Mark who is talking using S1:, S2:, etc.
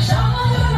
S1: Yaşamalı